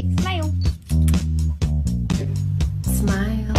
Smile. Smile.